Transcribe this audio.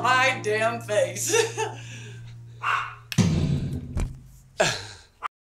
my damn face.